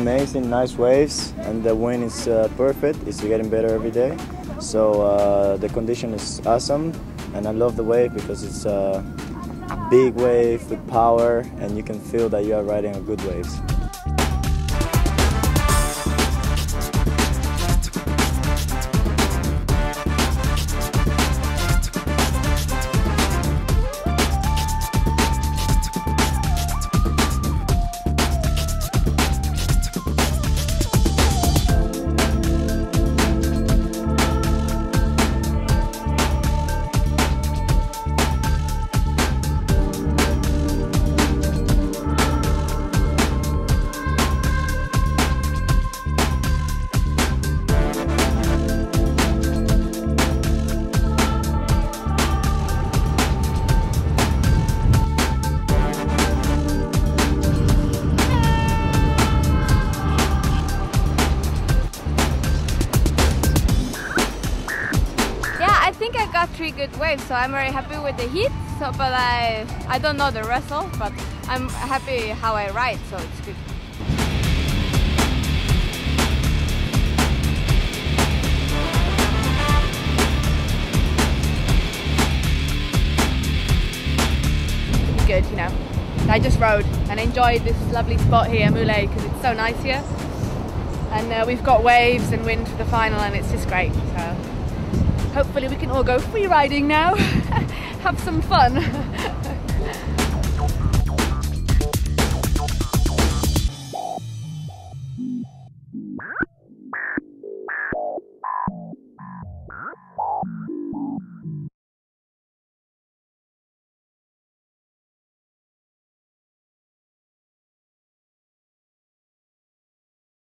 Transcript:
Amazing, nice waves, and the wind is uh, perfect. It's getting better every day. So uh, the condition is awesome, and I love the wave because it's a big wave with power, and you can feel that you are riding good waves. Think I got three good waves, so I'm very happy with the heat. So, but I I don't know the result, but I'm happy how I ride, so it's good. Good, you know. I just rode and enjoyed this lovely spot here, Moulay, because it's so nice here. And uh, we've got waves and wind for the final, and it's just great. So hopefully we can all go free riding now. Have some fun